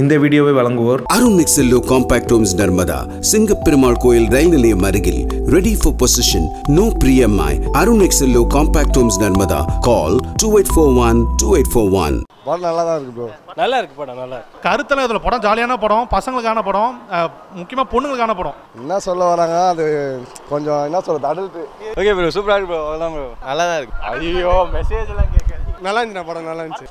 இந்த வீடியோவை வழங்குவோர் அருண் எக்ஸெல்லோ காம்பாக்ட் ஹோம்ஸ் நர்மதா சிங்கப்பெருமாள் கோயில் ரயில் நிலையம் அருகில். Ready for possession no pre EMI Arun Excello compact homes Narmada call two eight four one two eight four one படம் நல்லா தான் இருக்கு ப்ரோ நல்லா இருக்கு படம் நல்லா இருக்கு கருத்தெல்லாம் இதில் படம் ஜாலியான படம் பசங்களுக்கான படம் முக்கியமாக பொண்ணுங்களுக்கான படம். என்ன சொல்ல வராங்க அது கொஞ்சம் என்ன சொல்றது அடல்ட்டு ஓகே ப்ரோ சூப்பராக இருக்கு ப்ரோ அவ்வளோதான் ப்ரோ நல்லா தான் இருக்கு. ஐயோ மெசேஜ் எல்லாம் கேட்காது நல்லா இருந்துச்சு படம் நல்லா இருந்துச்சு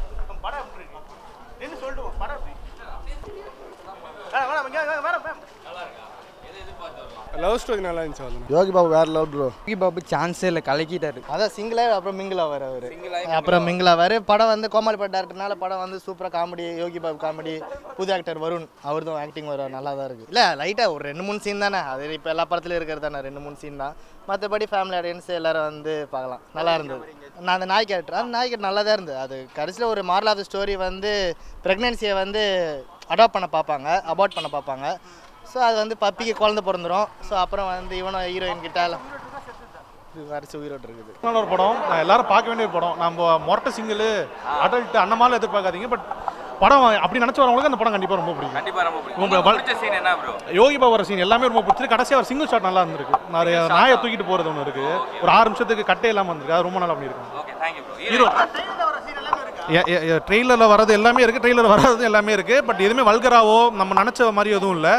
லவ் ஸ்டோரி நல்லா இருந்துச்சு யோகி பாபு வேற லவ் ப்ரோ யோகி பாபு சான்ஸே இல்லை கலக்கிட்டாரு. அதான் சிங்கிளாக அப்புறம் மிங்கிள் ஆவார் அவர். அப்புறம் மிங்கிள் ஆவார். படம் வந்து கோமாளிப்பட் டேரக்டர்னால படம் வந்து சூப்பராக காமெடி யோகி பாபு காமெடி புது ஆக்டர் வருண் அவர் தான் ஆக்டிங் வர நல்லா தான் இருக்குது இல்லை லைட்டாக ஒரு ரெண்டு மூணு சீன் தானே. அது இப்போ எல்லா படத்துலையும் இருக்கிறது தானே ரெண்டு மூணு சீன் தான். மற்றபடி ஃபேமிலி ஆடியன்ஸ் எல்லாரும் வந்து பார்க்கலாம். நல்லா இருந்தது. நான் அந்த நாய் கேரக்டர் அந்த நாய் கேரக்டர் நல்லா தான் இருந்தது. அது கடைசியில் ஒரு மாரல் ஆஃப் ஸ்டோரி வந்து ப்ரெக்னென்சியை வந்து அடாப்ட் பண்ண பார்ப்பாங்க அபார்ட் பண்ண பார்ப்பாங்க. ஸோ அது வந்து பப்பிக்கு குழந்தை பிறந்துரும். ஸோ அப்புறம் வந்து இவனும் ஹீரோயின் கிட்ட வரிசை உயிரோடு இருக்குது. நல்ல ஒரு படம். அஹ் எல்லாரும் பார்க்க வேண்டிய ஒரு படம். நம்ம மொரட்டை சிங்கிள் அடல்ட் அந்த மாதிரி எதிர்பார்க்காதீங்க பட் படம் அப்படி நினச்சி வரவங்களுக்கு அந்த படம் கண்டிப்பாக ரொம்ப பிடிக்கும். கண்டிப்பா ரொம்ப பிடிக்கும். உங்க உங்களுக்கு பல்- பிடிச்ச சீன் என்ன ப்ரோ யோகி பாபு சீன் எல்லாமே ரொம்ப பிடிச்சிருக்கு. கடைசியாக ஒரு சிங்கிள் ஷாட் நல்லா இருந்திருக்கு. நிறைய நாயை தூக்கிட்டு போகிறது ஒன்று இருக்குது ஒரு ஆறு நிமிஷத்துக்கு கட்டே இல்லாமல் இருந்திருக்கு அது ரொம்ப நல்லா பண்ணியிருக்காங்க ஹீரோ ட்ரெயிலரில் வர்றது எல்லாமே இருக்குது ட்ரெயிலர் வராது எல்லாமே இருக்குது பட் எதுவுமே வல்கராவோ நம்ம நினச்ச மாதிரி எதுவும் இல்லை.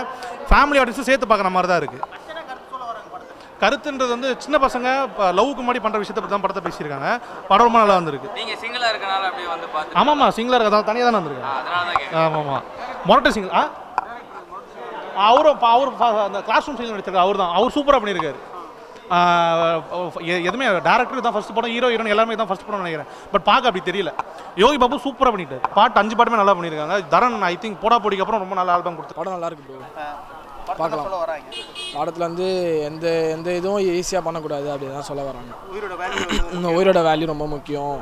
ஃபேமிலி ஆடியன்ஸும் சேர்த்து பார்க்குற மாதிரி தான் இருக்குது கருத்துன்றது வந்து சின்ன பசங்க லவ்க்கு முன்னாடி பண்ணுற விஷயத்தை பற்றி தான் படத்தை பேசியிருக்காங்க. படம் ரொம்ப நல்லா வந்திருக்கு. நீங்க சிங்கிளா இருக்கனால அப்படியே வந்து பார்த்து ஆமாம்மா சிங்கிளாக இருக்கா தனியாக தானே வந்திருக்கேன் அதனால தான் கேட்குறேன் ஆமாம் ஆமாம் மொரட்டை சிங்கிள் ஆ? அவரும் அவர் பா- அந்த கிளாஸ் ரூம் சிங்கிள் நடிச்சிருக்காரு. அவர் தான். அவர் சூப்பராக பண்ணியிருக்காரு. எதுவுமே டேரக்டர் தான் ஃபர்ஸ்ட் படம் ஹீரோ ஹீரோன் எல்லாமே தான் ஃபர்ஸ்ட் படம் நினைக்கிறேன். பட் பார்க்க அப்படி தெரியல. யோகி பாபு சூப்பராக பண்ணிட்டாரு. பாட்டு அஞ்சு பாட்டுமே நல்லா பண்ணியிருக்காங்க. தரன் ஐ திங்க் போடா போடிக்கு அப்புறம் ரொம்ப நல்ல ஆல்பம் கொடுத்து படம் நல்லா இருக்கு பார்க்கலாம். படத்தில் வந்து எந்த எந்த இதுவும் ஈஸியாக பண்ணக்கூடாது அப்படி தான் சொல்ல வராங்க. உயிரோட வேல்யூ ரொம்ப முக்கியம்.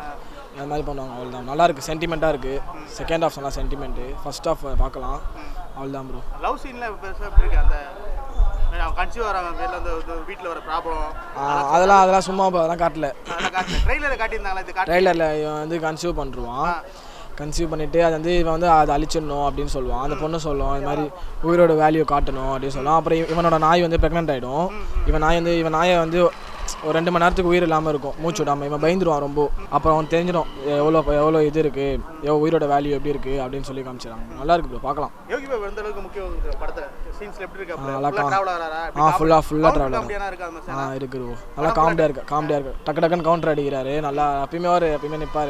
அந்த மாதிரி பண்ணுவாங்க அவ்வளோதான் நல்லா இருக்கு. சென்டிமெண்ட்டாக இருக்குது செகண்ட் ஹாஃப் நல்லா சென்டிமெண்ட்டு ஃபர்ஸ்ட் ஹாஃப் பார்க்கலாம் அவ்வளோதான் ப்ரோ லவ் சீன்ல பெருசாக இருக்கு? அந்த அதெல்லாம் அதெல்லாம் சும்மா அதெல்லாம் காட்டல. ட்ரெயிலரில் வந்து கன்சியூவ் பண்ணிருவான் கன்சியூவ் பண்ணிவிட்டு அது வந்து இவன் வந்து அதை அழிச்சிடணும் அப்படின்னு சொல்லுவான். அந்த பொண்ணு சொல்லும் இது மாதிரி உயிரோட வேல்யூ காட்டணும் அப்படின்னு சொல்லுவான். அப்புறம் இவ- இவனோட நாய் வந்து ப்ரெக்னென்ட் ஆகிடும் இவன் நாய் வந்து இவன் நாயை வந்து ஒரு ரெண்டு மணி நேரத்துக்கு உயிர் இல்லாமல் இருக்கும். மூச்சு விடாமல் இவன் பயந்துருவான் ரொம்ப. அப்புறம் அவன் தெரிஞ்சிடும் எவ்வளோ எவ்வளோ இது இருக்குது எவ்வளோ உயிரோட வேல்யூ எப்படி இருக்குது அப்படின்னு சொல்லி காமிச்சிடறாங்க. நல்லா இருக்கு ப்ரோ பார்க்கலாம். ஆ, ஃபுல்லாக ஃபுல்லாக ட்ராவல் ஆ இருக்கு? ப்ரோ நல்லா காமெடியாக இருக்கு. காமெடியாக இருக்கு டக்கு டக்குன்னு கவுண்டர் அடிக்கிறாரு. நல்லா எப்பயுமே அவர் எப்பயுமே நிற்பார்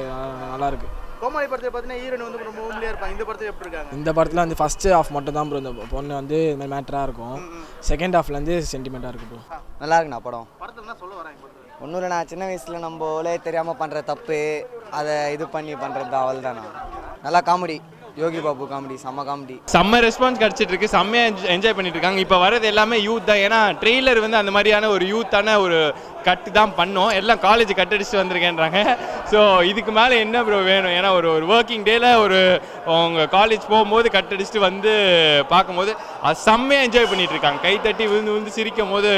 நல்லா இருக்கு. கோமாளி படத்தில் பார்த்தீங்கன்னா ஹீரோயின் வந்து ரொம்ப ஹோம்லியாக இருப்பாங்க. இந்த படத்தில் எப்படி இருக்காங்க? இந்த படத்தில் வந்து ஃபஸ்ட்டு ஹாஃப் மட்டும் தான் ப்ரோ இந்த பொண்ணு வந்து இந்த மாதிரி மேட்டராக இருக்கும். செகண்ட் ஹாஃப்லேருந்து சென்டிமெண்ட்டாக இருக்கு ப்ரோ நல்லா இருக்குண்ணா படம். படத்தில் என்ன சொல்ல வராங்க ஒன்றும் இல்லைண்ணா சின்ன வயசில் நம்ம ஓலே தெரியாமல் பண்ணுற தப்பு அதை இது பண்ணி பண்ணுறது அவள் தானா நல்லா காமெடி யோகி பாபு காமெடி செம்ம காமெடி செம்ம ரெஸ்பான்ஸ் கிடச்சிட்டு இருக்கு. செம்மையாக என்ஜாய் பண்ணிட்டு இருக்காங்க. இப்போ வரது எல்லாமே யூத் தான். ஏன்னா ட்ரெய்லர் வந்து அந்த மாதிரியான ஒரு யூத்தான ஒரு கட்டு தான் பண்ணோம். எல்லாம் காலேஜ் கட்டடிச்சுட்டு வந்திருக்கேன்றாங்க. ஸோ இதுக்கு மேலே என்ன ப்ரோ வேணும்? ஏன்னா ஒரு ஒரு ஒர்க்கிங் டேல ஒரு அவங்க காலேஜ் போகும்போது கட்டடிச்சுட்டு வந்து பார்க்கும்போது அது செம்மையாக என்ஜாய் பண்ணிட்டு இருக்காங்க கை தட்டி விழுந்து விழுந்து சிரிக்கும் போது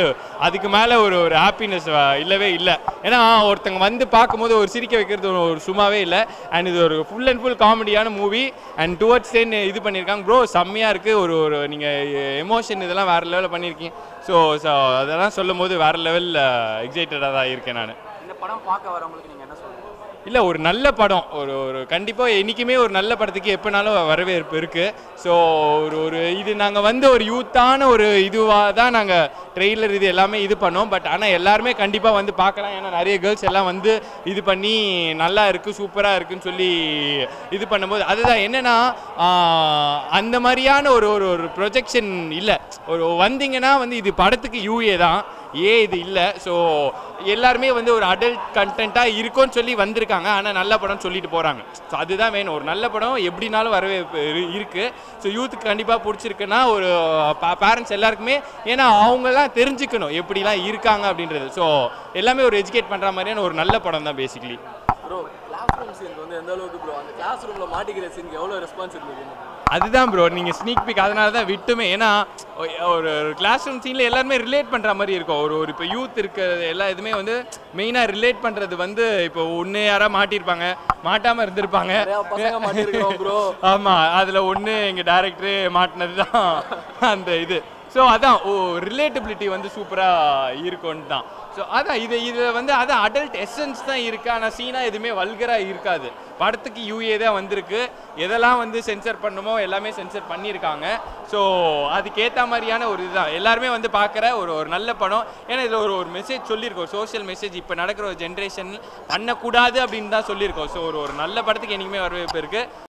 அதுக்கு மேலே ஒரு ஒரு ஹாப்பினஸ் இல்லவே இல்லை. ஏன்னா ஒருத்தங்க வந்து பார்க்கும்போது ஒரு சிரிக்க வைக்கிறது ஒரு- சும்மாவே இல்லை. அண்ட் இது ஒரு ஃபுல் அண்ட் ஃபுல் காமெடியான மூவி அண்ட் டுவர்ட்ஸ் டென் இது பண்ணியிருக்காங்க. ப்ரோ செம்மையாக இருக்குது ஒரு ஒரு நீங்கள் எமோஷன் இதெல்லாம் வேறு லெவலில் பண்ணியிருக்கீங்க. ஸோ ஸோ அதெல்லாம் சொல்லும் போது வேறு லெவலில் எக்ஸைட்டடாக தான் இருக்கேன் நான். இந்த படம் பார்க்க வரவங்களுக்கு நீங்க என்ன சொல்லுங்க இல்லை ஒரு நல்ல படம். ஒரு ஒரு கண்டிப்பாக என்றைக்குமே ஒரு நல்ல படத்துக்கு எப்போனாலும் வரவேற்பு இருக்குது ஸோ ஒரு ஒரு இது நாங்கள் வந்து ஒரு யூத்தான ஒரு இதுவாக தான் நாங்கள் ட்ரெய்லர் இது எல்லாமே இது பண்ணோம். பட் ஆனால் எல்லாருமே கண்டிப்பாக வந்து பார்க்கலாம். ஏன்னா நிறைய கேர்ள்ஸ் எல்லாம் வந்து இது பண்ணி நல்லா இருக்குது சூப்பராக இருக்குன்னு சொல்லி இது பண்ணும்போது அதுதான் என்னென்னா அந்த மாதிரியான ஒரு ஒரு ஒரு ப்ரொஜெக்ஷன் இல்லை. ஒரு வந்தீங்கன்னா வந்து இது படத்துக்கு யூஏ தான். ஏ இது இல்லை. ஸோ எல்லாருமே வந்து ஒரு அடல்ட் கண்டென்ட்டாக இருக்கும்னு சொல்லி வந்திருக்காங்க. ஆனால் நல்ல படம் சொல்லிட்டு போகிறாங்க ஸோ அதுதான் வேணும் ஒரு நல்ல படம் எப்படினாலும் வரவே இருக்குது ஸோ யூத்துக்கு கண்டிப்பாக பிடிச்சிருக்குன்னா ஒரு பேரண்ட்ஸ் எல்லாருக்குமே ஏன்னா அவங்கெல்லாம் தெரிஞ்சுக்கணும் எப்படிலாம் இருக்காங்க அப்படின்றது. ஸோ எல்லாமே ஒரு எஜுகேட் பண்ணுற மாதிரியான ஒரு நல்ல படம் தான் பேசிக்கலி ப்ரோ கிளாஸ் ரூம் சீனுக்கு வந்து எந்த அளவுக்கு ப்ரோ அந்த கிளாஸ் ரூமில் மாட்டிக்கிற சீனுக்கு எவ்வளோ ரெஸ்பான்ஸ் இருந்தது? அதுதான் ப்ரோ நீங்கள் ஸ்னீக் பிக் அதனால தான் விட்டுமே. ஏன்னா ஒரு கிளாஸ் ரூம் சீனில் எல்லாருமே ரிலேட் பண்ணுற மாதிரி இருக்கும். ஒரு ஒரு இப்போ யூத் இருக்க எல்லா இதுவுமே வந்து மெயினாக ரிலேட் பண்ணுறது வந்து இப்போ ஒன்று யாராவது மாட்டியிருப்பாங்க மாட்டாமல் இருந்திருப்பாங்க. ஆமாம் அதில் ஒன்று எங்கள் டேரக்டரே மாட்டினது தான் அந்த இது. ஸோ அதான் ஓ ரிலேட்டபிலிட்டி வந்து சூப்பராக இருக்கும்னு தான். ஸோ அதான் இது இதில் வந்து அதான் அடல்ட் எசன்ஸ் தான் இருக்குது ஆனால் சீனா எதுவுமே வல்கராக இருக்காது. படத்துக்கு யூஏ தான் வந்திருக்கு. எதெல்லாம் வந்து சென்சர் பண்ணுமோ எல்லாமே சென்சர் பண்ணியிருக்காங்க. ஸோ அதுக்கேற்ற மாதிரியான ஒரு இதுதான். எல்லாருமே வந்து பார்க்குற ஒரு ஒரு நல்ல படம். ஏன்னா இதில் ஒரு ஒரு மெசேஜ் சொல்லியிருக்கோம். சோஷியல் மெசேஜ் இப்போ நடக்கிற ஒரு ஜென்ரேஷன் பண்ணக்கூடாது அப்படின்னு தான் சொல்லியிருக்கோம். ஸோ ஒரு ஒரு நல்ல படத்துக்கு என்றைக்குமே வரவேற்பு இருக்குது